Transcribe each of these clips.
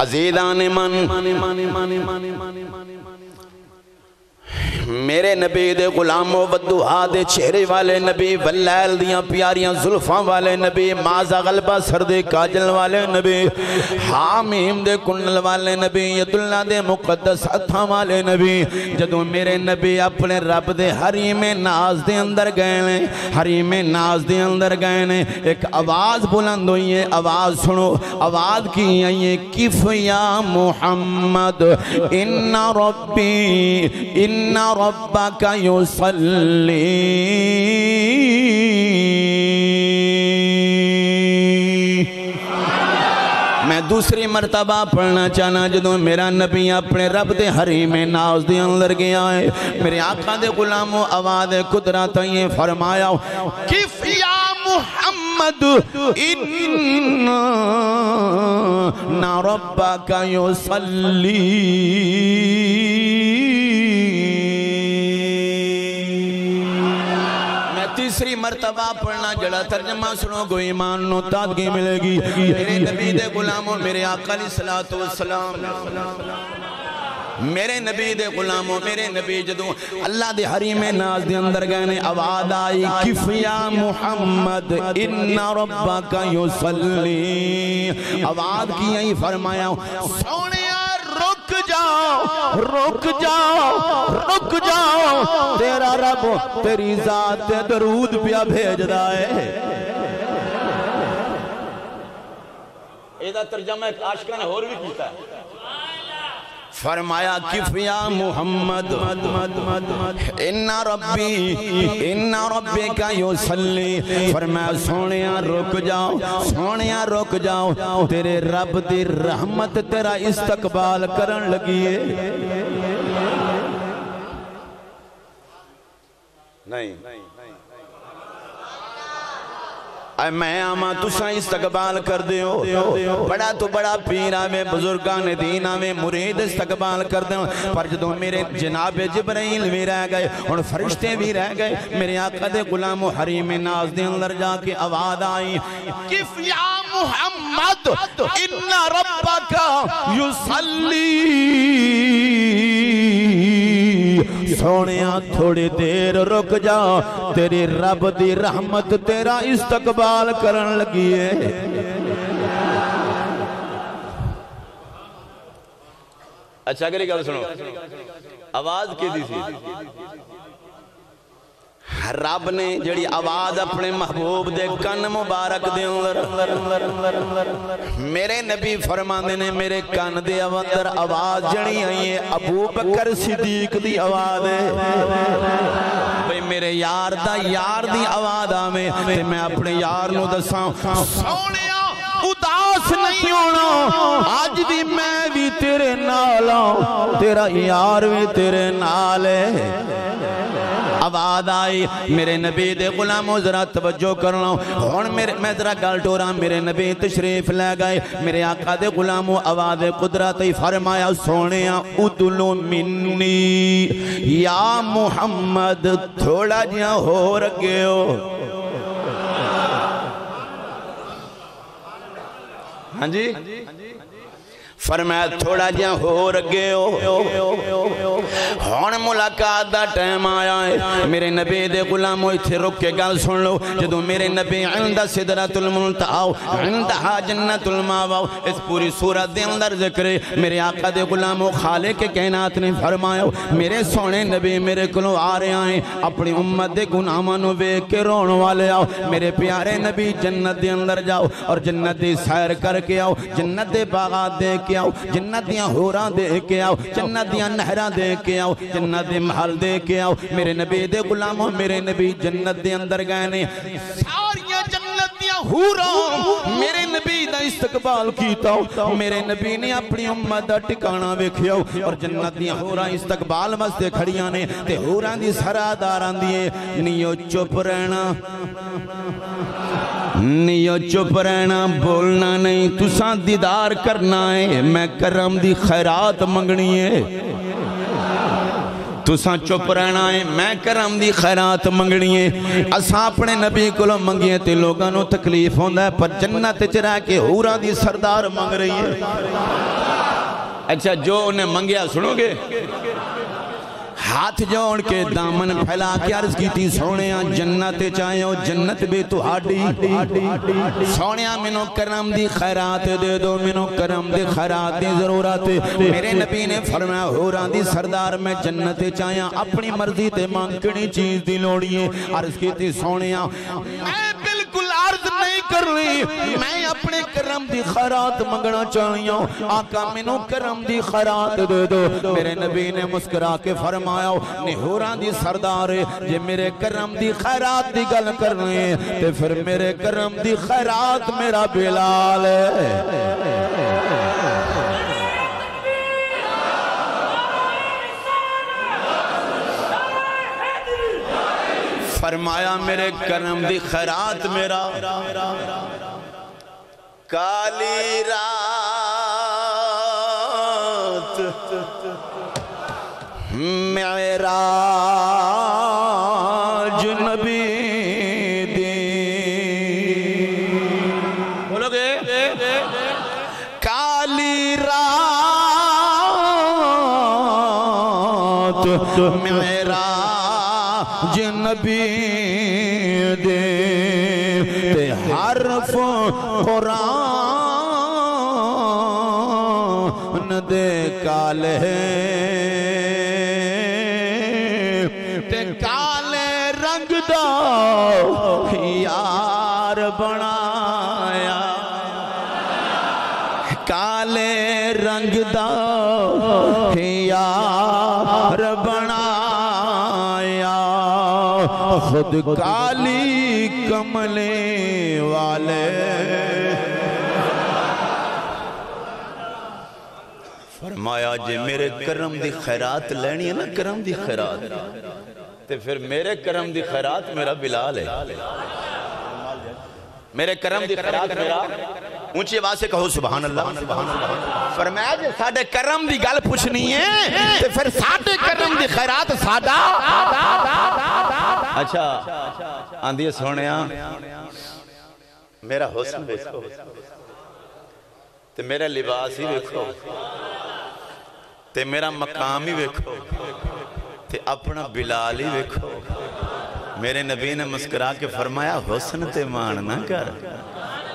अजीदा ने मन। मेरे नबी दे गुलामो वदुहा दे चेहरे वाले नबी, वल्लैल दियाँ प्यारियाँ जुल्फां वाले नबी, माजा गलबा, सर दे काजल वाले नबी, हामीम दे कुंडल वाले नबी यदुल्ला दे मुकद्दस हत्थां वाले नबी, जदों मेरे नबी अपने रब दे हरीमे नाज दे अंदर गए ने, हरीमे नाज दे अंदर गए ने, एक आवाज़ बुलंद हुई है आवाज़ सुनो, आवाज़ की आई है किफ या मोहम्मद, इन्ना रब्बी, इन्ना रब्बका युसल्ली मैं दूसरी मरतबा पढ़ना चाहना जो मेरा नबी अपने रब दे हरी में नाज दे अंदर गया है, मेरे आखा दे गुलामो आवाज़ कुदरा ये फरमाया किफ या मुहम्मद ना रब्बका युसल्ली मर्तबा पढ़ना जड़ा तर्जमा सुनो गो ईमान नो तादगी मिलेगी। मेरे नबी दे गुलामों, मेरे आका दी सलातो सलाम। मेरे नबी दे गुलामों, मेरे नबी जदों अल्लाह दे हरीमे नाज दे अंदर गए ने, आवाज़ आई, किफिया मुहम्मद, इन्ना रब्बका युसल्ली। आवाज़ की आई, फरमाया सोनिया रुक जाओ रुक जाओ रुक जाओ तेरा रब तेरी जात ते दरूद पिया भेजदा है ਇਹਦਾ ਤਰਜਮਾ ਇੱਕ ਆਸ਼ਕਾਂ ਨੇ ਹੋਰ ਵੀ ਕੀਤਾ फरमाया, किफिया मोहम्मद मद मद मद मद इन्ना रब्बी, इन्ना रब्बे का युसल्ली। फरमाया सोने रुक जाओ सोने रुक जाओ। तेरे रब दी रहमत तेरा इस्तकबाल करन लगी है। नहीं। ऐ मैं आमा, तुसा इस्तकबाल कर दियो। बड़ा तो बड़ा पीर आवे, बुजुर्गा ने दीन आवे, मुरीद इस्तकबाल कर दो पर जो मेरे जनाब जिब्राइल भी रह गए और फरिश्ते भी रह गए, मेरे आका दे गुलाम हरीम नाज दे अंदर जाके आवाज़ आई मुहम्मद, इन्ना रब्बका युसल्ली। सोनिया, थोड़ी देर रुक जा। तेरी रब की रहमत तेरा इस्तकबाल कर लगी है। अच्छा अगली गल सुनो। आवाज़ के रब ने जड़ी आवाज़ अपने महबूब दे कन मुबारक दे मेरे नबी फरमांदे ने मेरे कन दे अंदर आवाज़ जड़ी आई है, अबू बकर सिद्दीक दी आवाज़ है। भाई मेरे यार दा यार दी आवाज़ आवे, ते मैं अपने यार नु दसां, सोनिया, उदास नहीं होना, आज भी मैं भी तेरे नाल तेरा यार भी तेरे नाल है। आवाज़ आई। मेरे नबी दे गुलामो, जरा तवज्जो करना हुन मेरे मैं जरा गल टोरा मेरे नबी तशरीफ़ ले गए। मेरे आका दे गुलामो, आवाज़ कुदरत ही फरमाया, सोनिया, उदुलो मिन्नी। या मुहम्मद, थोड़ा जिहा होर अगे हो हाँ जी। फरमाया, थोड़ा जिहा होर अगे हुन मुलाकात दा टाइम आया है मेरे नबी दे गुलामो इथे रुक के गल सुन लो जदों मेरे नबी इंदा सिदरतुल मुंतहा इंदहा जन्नतुल मावा इस पूरी सूरत अंदर ज़िक्र है मेरे आका दे गुलामो खाले के कायनात ने फरमाया मेरे सोने नबी मेरे कोलों आ रहे हैं अपनी उम्मत गुनाहां नु वेख के रोण वाले आओ मेरे प्यारे नबी जन्नत अंदर जाओ और जन्नत सैर करके आओ जन्नत दे बागात देख के आओ जन्नत दियाँ होरां देख के आओ जन्नत दियाँ नहरां देख के आओ जन्नत दे महल देख के आओ। मेरे नबी दे गुलामों मेरे नबी जन्नत दे अंदर गए ने। सारियाँ जन्नत दियाँ हूरां, मेरे नबी दा इस्तकबाल कीता मेरे नबी ने अपनी उम्मत दा ठिकाना वेखिया और जन्नत दियाँ हूरां इस्तकबाल वास्ते खड़ियाँ ने ते हूरां दी सरादार आंदी नियो चुप रहना। नियो चुप रहना, बोलना नहीं, तुसा दीदार करना है मैं करम दी खैरात मंगनी है तुसा चुप रहना है, मैं करम की खैरात मंगनी है। असा अपने नबी को मंगिए तो लोगों तकलीफ़ होता है, पर जन्नत च रह के होर की सरदार मंग रही है। अच्छा जो उन्हें मंगया सुनोगे? हाथ जोड़ के दामन फैला के अर्ज़ की सोने जन्नत चाहो जन्नत भी तुहाडी। सोने मैनू करम दी खैरात दे दो, मैनू करम दी खैरात दी ज़रूरत। मेरे नबी ने फरमाया, होरा दी सरदार, मैं जन्नत चाहया अपनी मर्ज़ी ते मंगनी चीज़ दी लोड़ी अर्ज़ की सोने कर ले मैं अपने करम की खैरात मंगना आका करम की खरात दे दो। मेरे नबी ने मुस्कुरा के फरमाया सरदार, जे मेरे करम की खैरात की गल कर फिर मेरे करम की खैरात मेरा बिलाल है। फरमाया मेरे कर्म दी खैरात मेरा। काली रात मेरा नबी दे, ते हरफ कुरान दे काले। ते काले रंग दा यार बनाया। काले रंग दा यार खुद काली कमले वाले। फरमाया, जे मेरे करम दी खैरात लेनी है ना, करम दी खैरात, ते फिर मेरे करम दी खैरात मेरा बिलाल है। मेरे करम दी खैरात मेरा ऊँची आवाज़ से कहो, सुभान अल्लाह सुभान अल्लाह। फरमाया जे साडे करम दी गल पूछनी है, ते फिर साडे करम दी खैरात साडा। अच्छा आंधी सोनिया मेरा हुस्न देखो ते मेरा लिबास ही देखो ते मेरा मकाम ही देखो ते अपना बिलाल ही देखो मेरे नबी ने मुस्कुरा के फरमाया, हुस्न ते मान ना कर।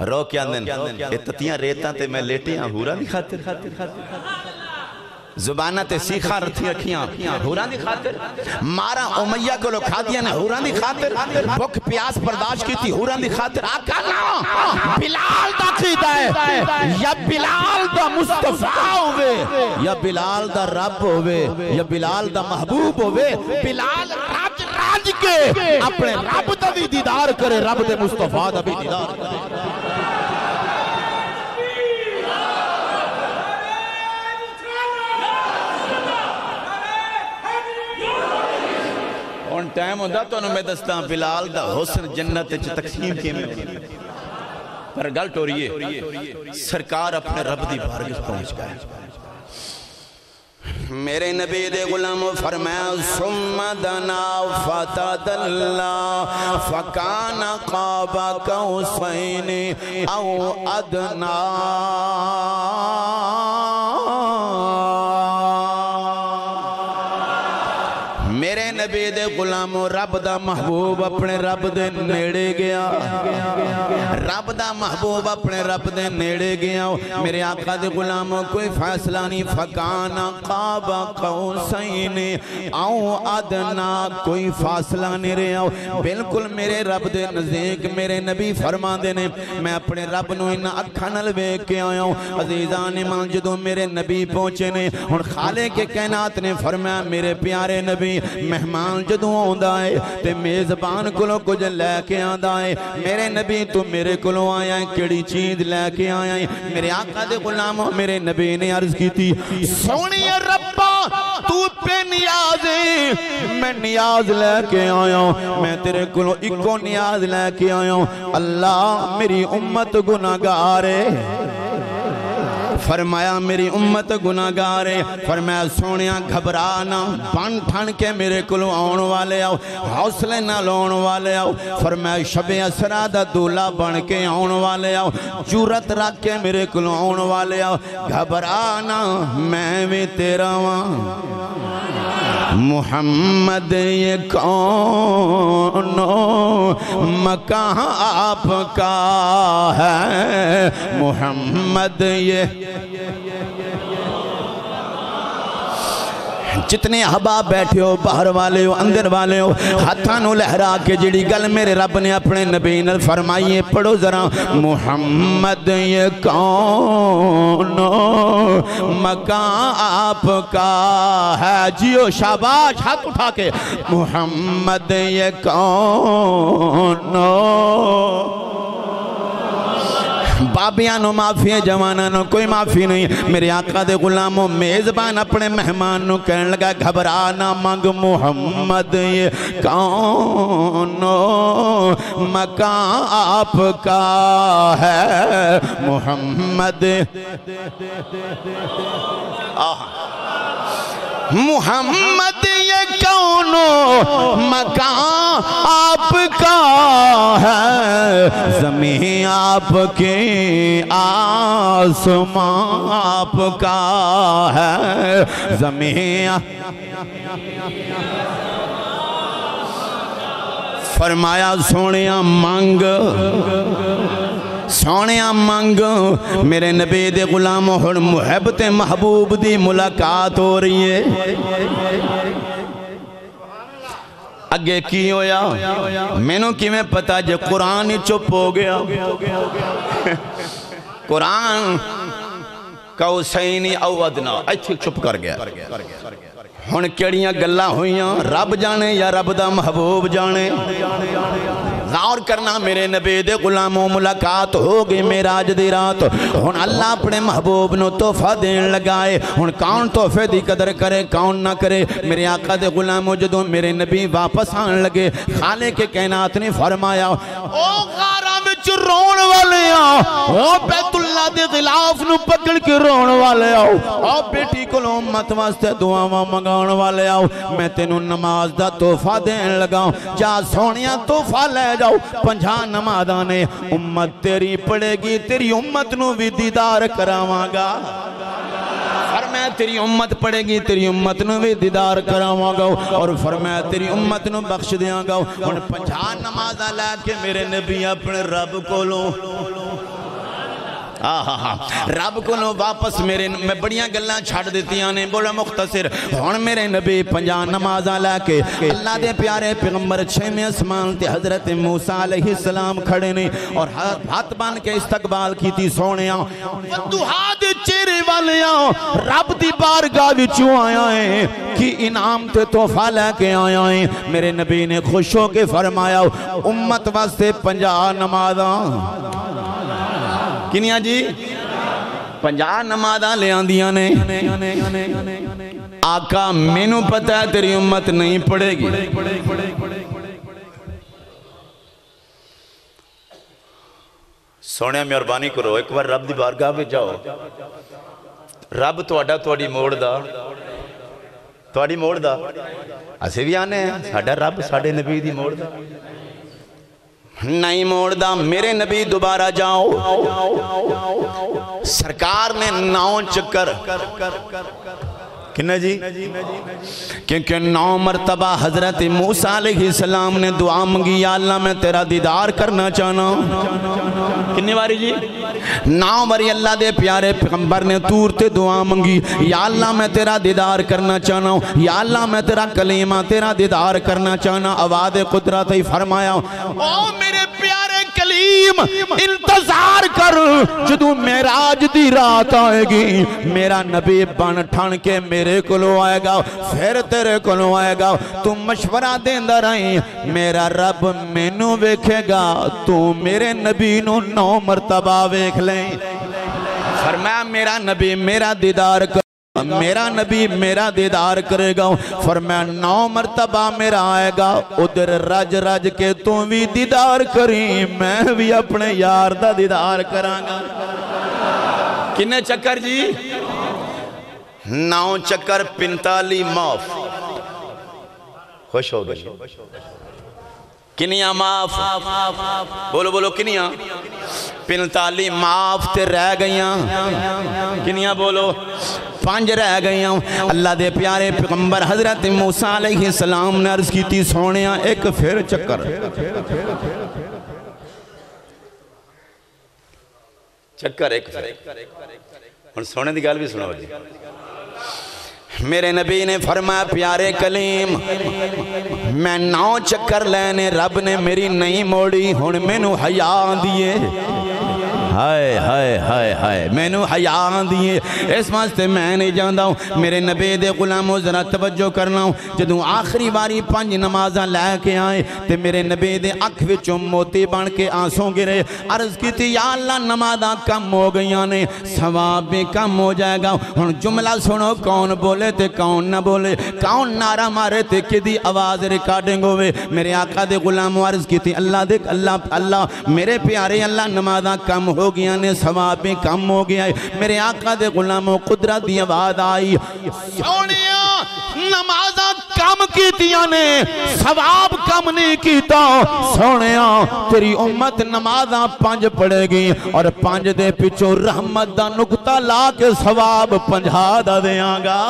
रो के आंदन ये ततियाँ रेतां ते मैं लेटियाँ हूरा दी खातिर। जुबाना ते सीखा रखी रखियाँ हूरा दी खातिर। मारा उमैया को खादियाँ ने हूरा दी खातिर। भूख प्यास बर्दाश्त की थी हूरा दी खातिर। आका ना। बिलाल दा कीदा है। या बिलाल दा मुस्तफ़ा होवे या बिलाल दा रब होवे या बिलाल दा महबूब होवे। बिलाल राज राज के अपने रब दा भी दीदार करे रब दे मुस्तफ़ा दा भी दीदार करे। टाइम होता तो मैं दसदा बिलाल का हुसन जन्नत तकसीम के पर गल टोरीए सरकार अपने रब की बारिश पहुँच गए मेरे नबी दे गुलाम फरमाया सुमदना फतदल्ला फकाना काबा कौसैन औ अदना गुलामो रब दा महबूब अपने रब दे नेड़े गया। रब दा महबूब अपने रब दे नेड़े गया। मेरे आका दे गुलामो कोई फैसला नहीं फकाना काबा कौसैन आओ अदना कोई फासला नहीं रहा। बिल्कुल मेरे रब दे नज़दीक मेरे नबी फरमाते ने। मैं अपने रब नु इन अखा नाल वेख के आया हूँ। अजीजा ने मान जदों मेरे नबी पहुँचे ने हुन के कायनात ने फरमाया, मेरे प्यारे नबी, मेहमान जदों आंदा है मेजबान कोलों कुछ लैके आंदा है मेरे नबी, तू मेरे कोलों आया है केड़ी चीज़ लैके आया है मेरे आका दे गुलाम, मेरे नबी ने अर्ज़ की सोनी रब्बा, तू पे नियाज मैं नियाज लेके आया मैं तेरे को इको नियाज लेके आया अल्लाह मेरी उम्मत गुनाहगार है फरमाया, मेरी उम्मत गुनागार है। फरमाया सोने घबरा ना। बन ठन के मेरे को आने वाले आओ, हौसले न लाने वाले आओ। फरमाया, शबे असरा दा दूल्हा बन के आने वाले आओ। जूरत रख के मेरे को आने वाले आओ। घबरा ना, मैं भी तेरा वहाँ मोहम्मद ये कौन मकान आपका है। मोहम्मद ये जितने हबाब बैठे हो, बाहर वाले हो, अंदर वाले हो, हाथों लहरा के जी गल मेरे रब ने अपने नबी न फरमाइए पढ़ो जरा। मुहम्मद ये कौन मकान आपका है। जियो शाबाश, हाथ उठा के। मुहम्मद ये कौन बाबिया नो माफ़ी है जवाना नो कोई माफ़ी नहीं। मेरे आका दे गुलामों, मेजबान अपने मेहमान नो कहने लगा, घबरा ना मंग मुहम्मद, ये कौन मका आपका है मोहम्मद। मोहम्मद कौन मकान आपका है। ज़मीन आपके आसमां आपका है। ज़मीन फरमाया सोने मंग सोने मंग, मेरे नबी दे गुलाम हूँ मुहब्बत महबूब दी मुलाकात हो रही है। अगे की होया मैनू कि पता जे कुरान चुप हो गया कुरान कौ सही नहीं इतने चुप कर गया हूँ केड़िया गल् रब जाने या रब का महबूब जाने गौर करना मेरे नबी दे गुलामों मुलाकात हो गई मेरा अज दी रात। हूँ अल्लाह अपने महबूब न तोहफा देन लगाए। हूँ कौन तोहफे की कदर करे, कौन ना करे। मेरे आका दे गुलामों जो मेरे नबी वापस आन लगे, खाले के कहनात ने फरमाया, ओ रोन वाले दे के वाले आओ। को मैं तेनू नमाज़ दा तोहफा देन लगा जा सोनिया तोहफा ले जाओ। पंजा नमाजा ने उम्मत तेरी पड़ेगी। तेरी उम्मत नु करावांगा। फरमाया, तेरी उम्मत पड़ेगी, तेरी उम्मत भी दीदार करावांगा और फरमाया, तेरी उम्मत नु बख्श देंगा हुन पंजा नमाजा लैके मेरे नबी अपने रब कोलों। रब को वापस मेरे, मैं बड़िया गल् छड़ दित्तियाँ ने, बोला, मुख्तसिर हूँ मेरे नबी पंजा नमाजा लैके, अल्लाह के प्यारे पैगंबर, छेवें आसमान ते हज़रत मूसा सलाम खड़े ने, और हाथ बन के इस्तकबाल की सोने वाले रब की बारगाह विचों आया है कि इनाम ते तोहफा लैके आया है। मेरे नबी ने खुश होके फरमाया, उम्मत वास्ते पंजा नमाजा। किनिया जी? पंजा नमाजा ले आंदिया ने। आका, मैनू पता है तेरी उम्मत नहीं पड़ेगी। सोने मेहरबानी करो, एक बार रब की बारगाह में जाओ। रब थोड़ा थोड़ी मोड़ दा। मोड़ असि भी आने साडा रब साडे नबी की मोड़ नहीं मोड़दा मेरे नबी दोबारा जाओ। सरकार ने नौ चक्कर। किन्ना जी? क्योंकि नौ मरतबा हज़रत मूसा सलाम ने दुआ मंगी अल्लाह मैं तेरा दीदार करना चाहना किन्नी बारी जी? नौ बारी अल्लाह दे प्यारे पैगंबर ने तूर ते दुआ मंगी, या अल्लाह मैं तेरा दीदार करना चाहना या अल्लाह मैं तेरा कलीमा, तेरा दीदार करना चाहना आवाज़ कुदरत ही फरमाया ओ मेरे कलीम इंतज़ार कर, जदू मेराज दी रात आएगी, मेरा नबी बन ठन के मेरे को आएगा, फिर तेरे को आएगा, तू मशवरा देंदा रही, मेरा रब मैनू वेखेगा, तू मेरे नबी नौ मरतबा वेख ले। फरमाया, मेरा नबी मेरा दीदार कर। मेरा नबी मेरा दीदार करेगा। फिर मैं नौ मरतबा मेरा आएगा। उधर रज रज के तू भी दीदार करी। मैं भी अपने यार का दीदार करांगा। किन्ने चक्कर जी? नौ चक्कर पिंताली माफ़। खुश हो गए। किनिया माफ़? बोलो बोलो किनिया पिंताली माफ़ ते रह गई किनिया बोलो? पाँच रह गई अल्लाह दे प्यारे पैगंबर हज़रत मूसा अलैहि सलाम ने अर्ज़ की सोने एक फिर चक्कर। चक्कर, एक हम सोने की गल भी सुनो जी। मेरे नबी ने फरमाया, प्यारे कलीम, मैं नौ चक्कर लेने रब ने मेरी नहीं मोड़ी हूँ मैनू हया दिए। हाय हाय हाय हाय। मैनू हया दिए। इस वास्ते मैं नहीं जाता हूँ। मेरे नबे दे गुलामों, जरा तवज्जो करना हूँ। जदों आखिरी बारी पंज नमाजा लैके आए तो मेरे नबे दे अख विचों मोती बन के आँसू गिरे। अर्ज़ की अल्लाह नमाजा कम हो गई ने। सवाब भी कम हो जाएगा। हूँ जुमला सुनो, कौन बोले तो कौन ना बोले। कौन नारा मारे तो कि आवाज़ रिकॉर्डिंग हो मेरे आका दे गुलाम, अर्ज़ की अल्लाह दे अल्लाह अल्लाह, मेरे प्यारे अल्लाह नमाजा कम हो हो गया ने सवाब कम हो गया मेरे आका दे गुलामों, कुदरत की आवाज़ आई। सोने नमाजा कम की ने, सवाब कम नहीं किया सोने तेरी उम्मत नमाजा पंज पड़ेगी और पंज दे पिछों रहमत का नुकता ला के सवाब पंजा दा देंगा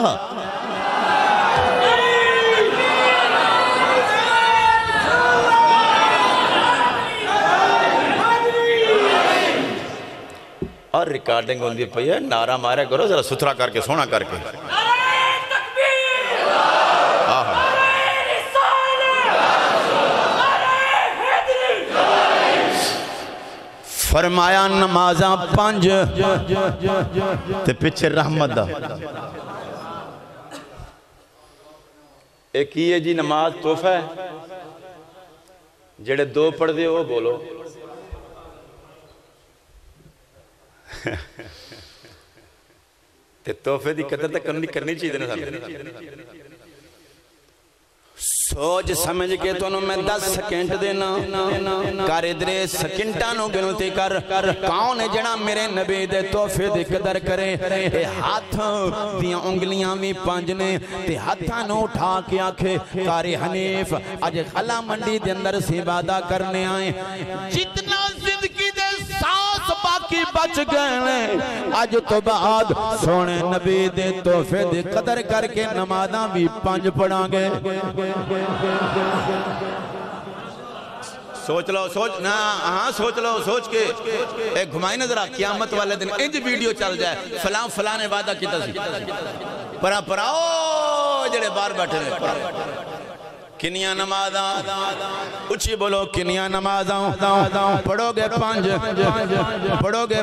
रिकॉर्डिंग होती पी है, नारा मारे करो, जरा सुथरा करके सोना करके। फरमाया नमाजा पंज पिछे रहमत एक ही है जी नमाज़ तोहफा है, जेड़े दो पढ़ते हो, बोलो। ਤੇ ਤੋਹਫੇ ਦੀ ਕਦਰ ਤਾਂ ਕਰਨੀ ਕਰਨੀ ਚਾਹੀਦੀ ਨੇ ਸਾਨੂੰ सोच समझ के तो मैं दस सेकंड देना कर इधरे सेकंडा गिनती कर कौन है जड़ा मेरे नबी दे तोहफे की कदर करे ए हाथ दियां उंगलियां भी पंज ने ते हाथां उठा के आखे कारी हनीफ अज खला मंडी दे अंदर सिबादा करने आए जितना जिंदगी दे बाकी बच गए अज तो बाद सोने नबी दे तोहफे दी कदर करके नमाजा भी पंज पढ़ांगे। सोच लो, सोच ना हाँ सोच लो, सोच के। एक घुमाई नज़र आ क्यामत वाले दिन इंज वीडियो चल जाए। फलां फलां ने वादा किया परा पराओ जड़े बाहर बैठे किनिया नमाजा। उची बोलो, किनिया नमाजा। पढ़ोगे पढ़ोगे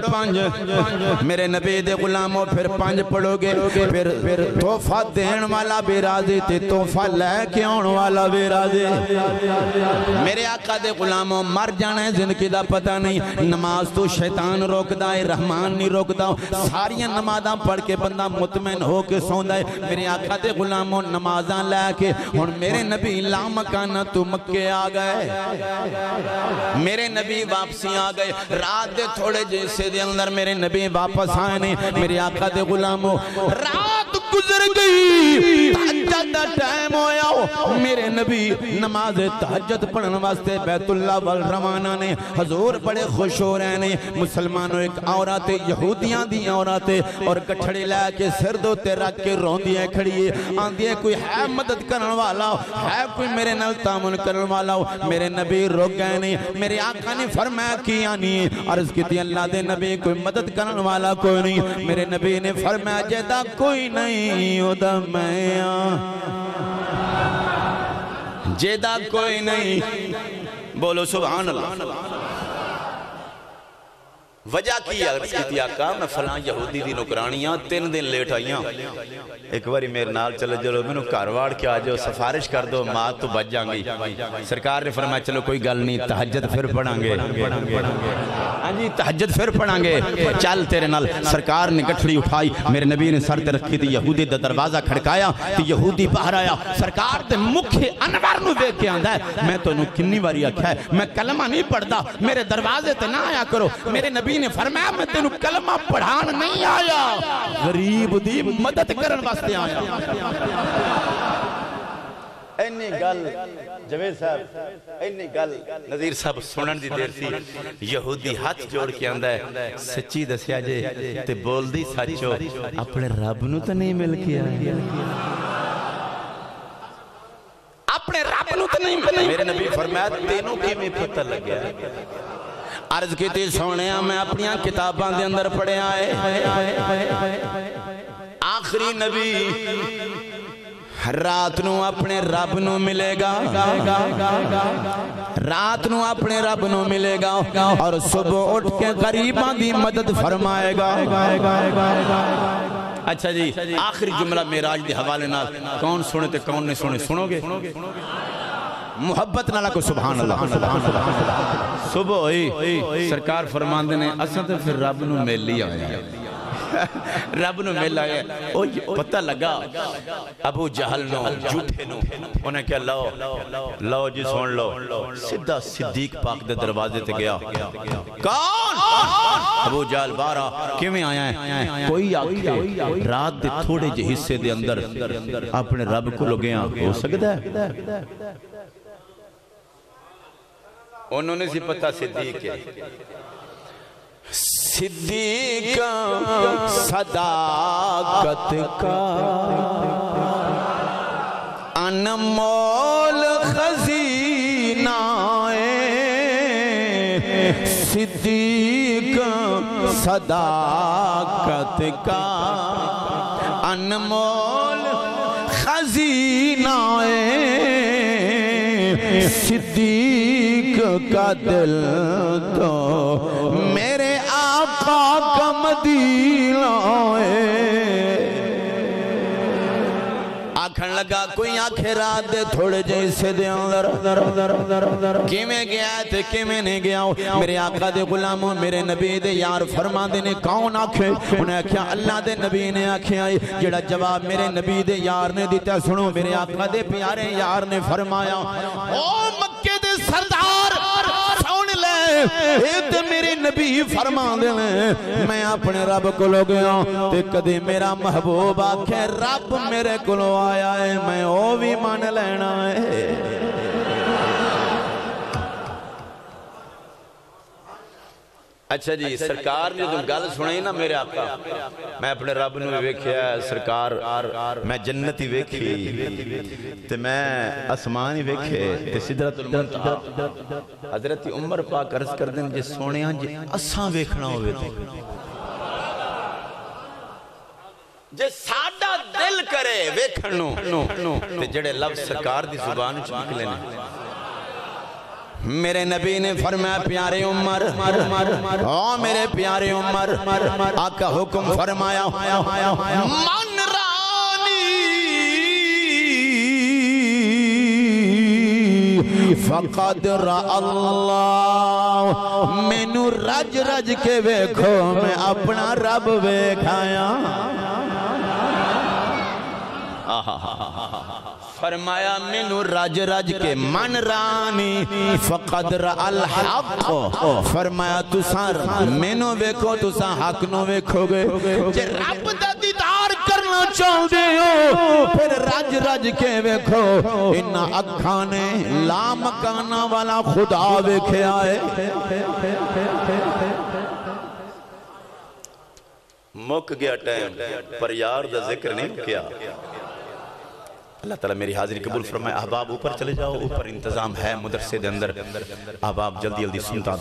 मेरे नबी दे गुलामों, फिर पाँच पढ़ोगे। फिर फिर तोहफा देने वाला भी राज़ी ते तोहफा लेके आने वाला भी राज़ी। मेरे आका दे गुलामों, मर जाना है, ज़िंदगी का पता नहीं। नमाज़ तो शैतान रोकदा है, रहमान नहीं रोकदा। सारिया नमाजा पढ़ के बंदा मुतमैन होके सौंदा है। मेरे आका दे गुलामों, नमाजा लैके हूँ मेरे नबी ला मकाना तू मक्के आ गए। मेरे नबी वापसी आ गए। रात थोड़े जैसे अंदर मेरे नबी वापस आए ने। मेरे आका दे गुलामो, रात गुजर गई। टाइम होया। मेरे नबी नमाज़ तहज्जुद पढ़न वास्ते बैतुल्ला वल रवाना ने। हजूर बड़े खुश हो रहे ने। मुसलमानों एक औरत, यहूदियाँ दी औरत और कठड़े लेके सिर दो रख के रोंदियाँ खड़ी आंदी कोई है मदद करने वाला? है कोई मेरे नाल तामुन करने वाला? हो मेरे नबी रुक गए नहीं मेरे आका ने फरमाया, किया नहीं अर्ज़ की अल्लाह दे नबी, कोई मदद करने वाला कोई नहीं। मेरे नबी ने फरमाया, जेदा कोई नहीं। ओदा मैं जेदा कोई नहीं। बोलो सुबह वजह की अर्ज़ की आका मैं फलां यहूदी दी नौकरानियाँ तीन दिन लेट आईयां। एक बारी मेरे नाल चले चलो मैनू घर वाड़ के आ जाओ सिफारिश कर दो माँ तो बच जाऊँगी सरकार ने फरमाया चलो कोई गल नहीं तहज्जद फिर पढ़ांगे। हाँ जी तहज्जद फिर पढ़ांगे। चल तेरे नाल सरकार ने गठड़ी उठाई मेरे नबी ने सर ते रखी थी यहूदी दा दरवाज़ा खड़काया तो यहूदी बाहर आया। सरकार दे मुख्य अनवर देख के आंदा है। मैं तन्नू किन्नी बारी आख्या मैं कलमा नहीं पढ़दा मेरे दरवाजे ते ना आया करो। मेरे नबी नबी ने फरमाया मैं तेन कलमा पढ़ान नहीं आया। गरीब दी मदद करने वास्ते आया। इन्नी गल जवेद साहब इन्नी गल नजीर साहब सुनन दी देर सी। यहूदी हाथ जोड़ के आंदा है सच्ची दसिया जे ते बोलदी सच अपने रब नु तो नहीं मिल के आया। अपने रब नु तो नहीं मेरे नबी फरमाया तेनू किवें पता लग गया अर्ज़ की सोने मैं अपन किताबों के अंदर पढ़िया है। आखिरी नबी रात नु अपने रब नु मिलेगा। रात नु अपने रब नु मिलेगा और सुबह उठ के गरीबा की मदद फरमाएगा। अच्छा जी, आखिरी जुमला मेराज के हवाले ना कौन सुने तो कौन नहीं सुने, सुनोगे? मुहब्बत नाला को सुबहान अल्लाह। सुबह होई, सरकार फरमांदे ने, असा तो फिर रब नु मिल ही आया रब नु मिल आया पता लगा, अबू जहल जी, सुन लो। सीधा सिद्दीक पाक दे दरवाजे ते गया। कौन? अबू जहल बारा आया है? कोई आखे, रात थोड़े जे हिस्से अंदर, अपने रब को गया, हो सकदा है? उन्होंने सी पता सिद्दीक है सिद्दीक सदाकत का। अनमोल खजीना सिद्दीक सदाकत का। अनमोल खजीना सिद्दीक का दिल तो मेरे आका का मदीना आखन लगा, कोई आखे रात दे थोड़े जे हिस्से दे अंदर। किवें गया ते किवें नहीं गया मेरे आका दे गुलामो मेरे नबी दे यार फरमांदे ने, कौन आखे? उन्हें आख्या, अल्लाह दे नबी ने आख्या जेड़ा जवाब मेरे नबी दे यार ने दिता, सुनो, मेरे आका दे प्यारे यार ने फरमाया, ओ मक्के दे सरदार ते मेरे नबी फरमा दे मैं अपने रब को गया ते कदे मेरा महबूब आखे, रब मेरे को आया है, मैं ओ भी मन लेना है। अच्छा जी सरकार ने जो गल सुनी ना मेरे आका मैं अपने रब न वेख्या सरकार मैं जन्नत ही वेखी ते मैं आसमान ही वेखे ते हज़रत उमर पाक अर्ज़ कर देन जे सोनिया जे असा वेखना ते। जे साडा दिल करे वेखण नु ते जेड़े लफ्ज सरकार दी ज़ुबान च निकले ने। मेरे नबी ने फरमाया, प्यारे उमर ओ मेरे प्यारे उमर आका हुक्म फरमाया, मन रानी। फकद अल्लाह, मैनू रज रज के वेखो, मैं अपना रब वेखाया। फरमाया, मेनू रज रज के मन रानी फकदर अल हक। फरमाया, तुसा मेनू वेखो, तुसा हक नु वेखोगे। रब फिर रज रज के वेखो। अखा ने वाला खुदा है। मुक गया टाइम, पर यार ज़िक्र नहीं किया अल्लाह ताला मेरी हाजिरी कबूल फरमाए, अहबाब ऊपर चले जाओ, ऊपर इंतज़ाम है मदरसे अंदर। अहबाब जल्दी जल्दी सुनता